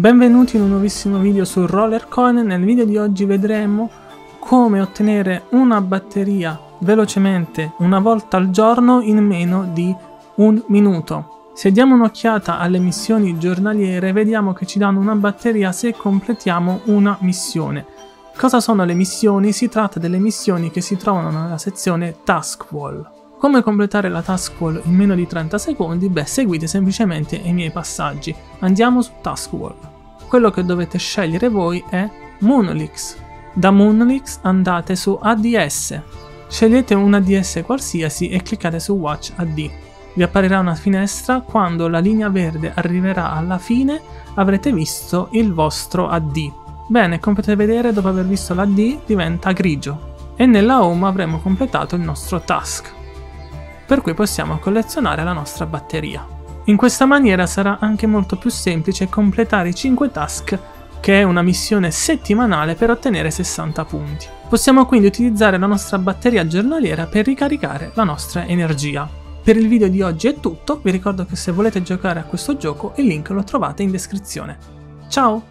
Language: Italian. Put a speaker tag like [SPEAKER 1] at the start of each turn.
[SPEAKER 1] Benvenuti in un nuovissimo video su Rollercoin, nel video di oggi vedremo come ottenere una batteria velocemente una volta al giorno in meno di un minuto. Se diamo un'occhiata alle missioni giornaliere vediamo che ci danno una batteria se completiamo una missione. Cosa sono le missioni? Si tratta delle missioni che si trovano nella sezione Task Wall. Come completare la task wall in meno di 30 secondi? Beh, seguite semplicemente i miei passaggi. Andiamo su task wall. Quello che dovete scegliere voi è Moonlix. Da Moonlix andate su ADS. Scegliete un ADS qualsiasi e cliccate su Watch AD. Vi apparirà una finestra, quando la linea verde arriverà alla fine avrete visto il vostro AD. Bene, come potete vedere dopo aver visto l'AD diventa grigio e nella home avremo completato il nostro task per cui possiamo collezionare la nostra batteria. In questa maniera sarà anche molto più semplice completare i 5 task che è una missione settimanale per ottenere 60 punti. Possiamo quindi utilizzare la nostra batteria giornaliera per ricaricare la nostra energia. Per il video di oggi è tutto, vi ricordo che se volete giocare a questo gioco il link lo trovate in descrizione. Ciao!